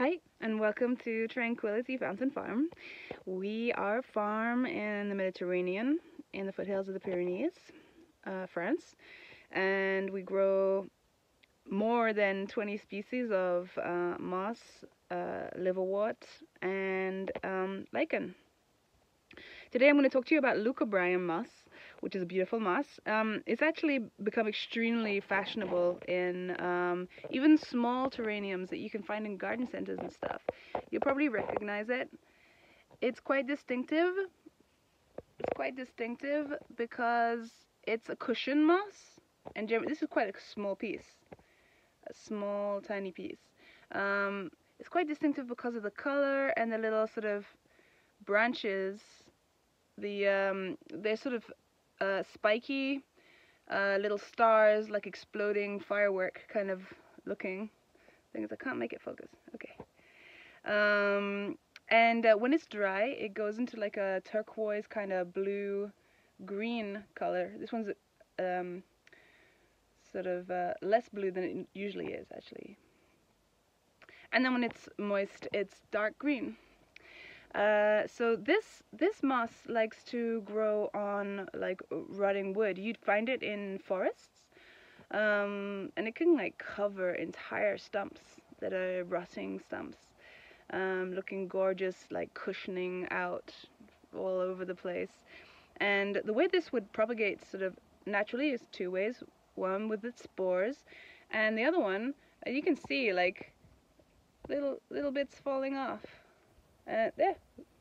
Hi, and welcome to Tranquility Fountain Farm. We are a farm in the Mediterranean, in the foothills of the Pyrenees, uh, France, and we grow more than 20 species of uh, moss, uh, liverwort, and um, lichen. Today I'm going to talk to you about Leucobryum moss, which is a beautiful moss. Um, it's actually become extremely fashionable in um, even small terrariums that you can find in garden centers and stuff. You'll probably recognize it. It's quite distinctive. It's quite distinctive because it's a cushion moss, and this is quite a small piece, a small tiny piece. Um, it's quite distinctive because of the color and the little sort of branches the um, they're sort of uh, spiky uh, little stars, like exploding firework kind of looking things. I can't make it focus. Okay. Um, and uh, when it's dry, it goes into like a turquoise kind of blue green color. This one's um, sort of uh, less blue than it usually is, actually. And then when it's moist, it's dark green. Uh, so this this moss likes to grow on like rotting wood. You'd find it in forests, um, and it can like cover entire stumps that are rotting stumps, um, looking gorgeous, like cushioning out all over the place. And the way this would propagate sort of naturally is two ways. One with its spores, and the other one you can see like little little bits falling off and yeah,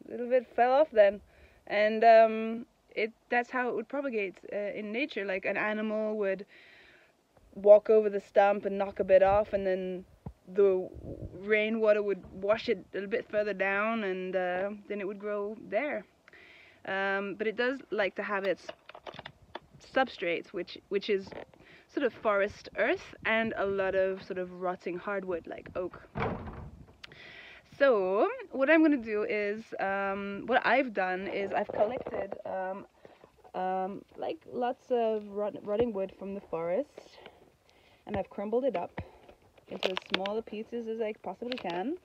a little bit fell off then, and um, it that's how it would propagate uh, in nature. Like an animal would walk over the stump and knock a bit off, and then the rainwater would wash it a little bit further down, and uh, then it would grow there. Um, but it does like to have its substrates, which which is sort of forest earth and a lot of sort of rotting hardwood like oak. So what I'm going to do is, um, what I've done is I've collected um, um, like lots of rot rotting wood from the forest and I've crumbled it up into as small pieces as I possibly can.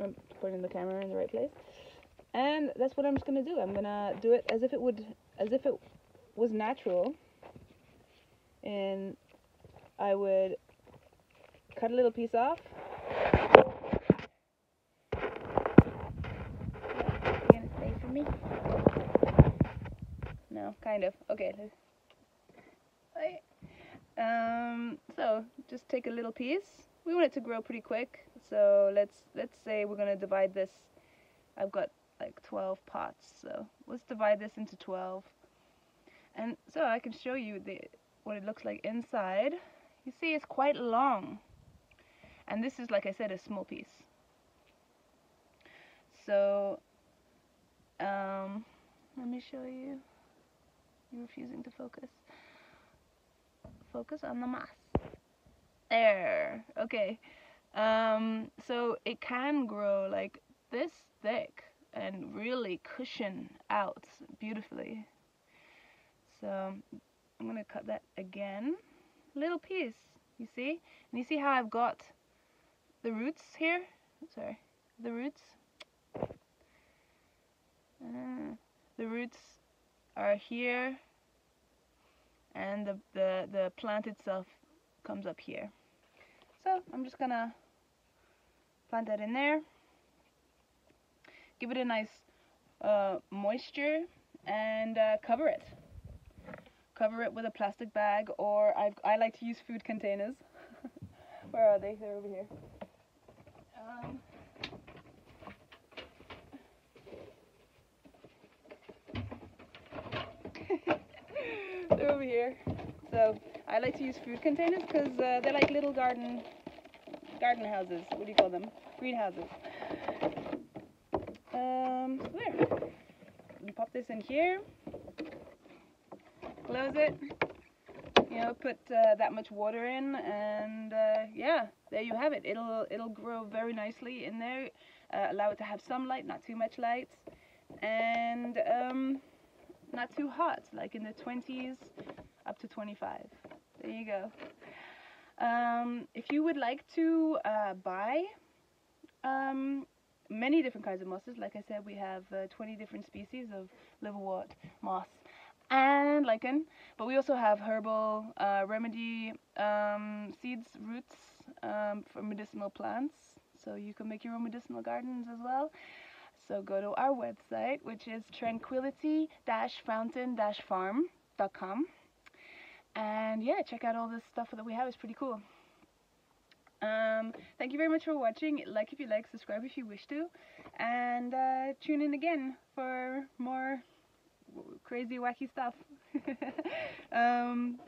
I'm putting the camera in the right place. And that's what I'm just going to do. I'm going to do it as if it would, as if it was natural. And I would cut a little piece off me? No, kind of. Okay. Um, so just take a little piece. We want it to grow pretty quick, so let's let's say we're gonna divide this. I've got like 12 pots, so let's divide this into 12. And so I can show you the what it looks like inside. You see, it's quite long, and this is like I said, a small piece. So um, let me show you. Refusing to focus. Focus on the mass. There. Okay. Um, so it can grow like this thick and really cushion out beautifully. So I'm going to cut that again. Little piece, you see? And you see how I've got the roots here? Sorry, the roots uh, the roots are here and the, the, the plant itself comes up here. So I'm just gonna plant that in there. Give it a nice uh, moisture and uh, cover it. Cover it with a plastic bag or I've, I like to use food containers. Where are they? They're over here. Um, they're over here. So I like to use food containers because uh, they're like little garden garden houses. What do you call them? Greenhouses. Um, so there. You pop this in here. Close it. You know, put uh, that much water in, and uh, yeah, there you have it. It'll it'll grow very nicely in there. Uh, allow it to have some light, not too much light, and um, not too hot, like in the 20s up to 25. There you go. Um, if you would like to uh, buy um, many different kinds of mosses. Like I said, we have uh, 20 different species of liverwort, moss, and lichen. But we also have herbal uh, remedy um, seeds, roots um, for medicinal plants. So you can make your own medicinal gardens as well. So go to our website, which is tranquility-fountain-farm.com. And yeah, check out all this stuff that we have. It's pretty cool. Um, thank you very much for watching. Like if you like, subscribe if you wish to, and uh, tune in again for more crazy, wacky stuff. um,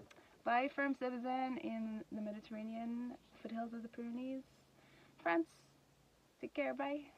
bye from Citizen in the Mediterranean foothills of the Pyrenees, France. Take care. Bye.